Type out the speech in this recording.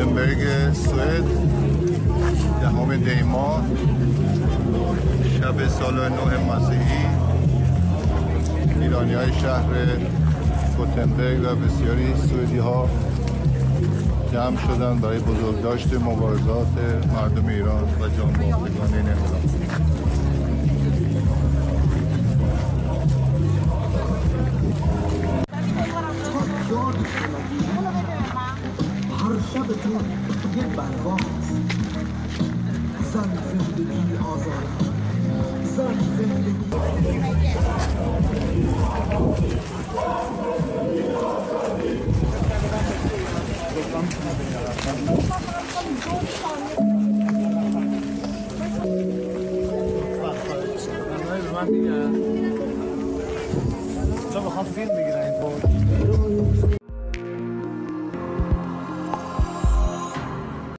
گوتنبرگ سوئد. دهم دی ماه شب سال نو مسیحی. ایرانی های شهر گوتنبرگ و بسیاری سوئدی ها جمع شدن برای بزرگداشت مبارزات مردم ایران و جانباختگان این انقلاب خودتون یک بلوا هست زن زندگی آزاد زن زندگی من میگم فیلم بگیرم